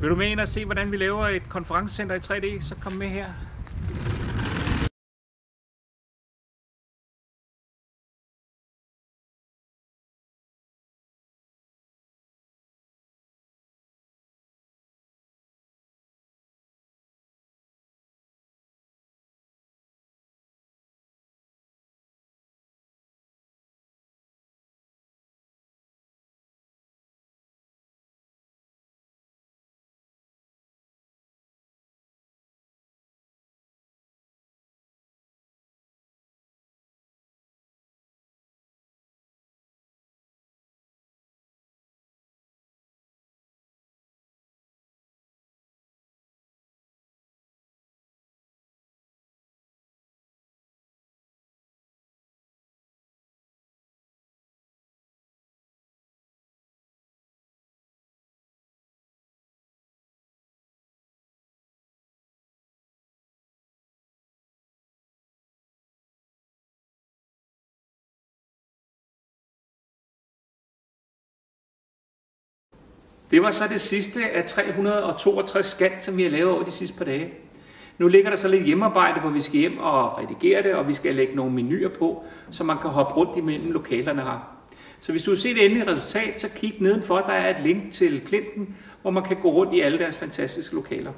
Vil du med ind og se, hvordan vi laver et konferencecenter i 3D, så kom med her. Det var så det sidste af 362 scan, som vi har lavet over de sidste par dage. Nu ligger der så lidt hjemmearbejde, hvor vi skal hjem og redigere det, og vi skal lægge nogle menuer på, så man kan hoppe rundt imellem lokalerne her. Så hvis du vil se det endelige resultat, så kig nedenfor, der er et link til Clinton, hvor man kan gå rundt i alle deres fantastiske lokaler.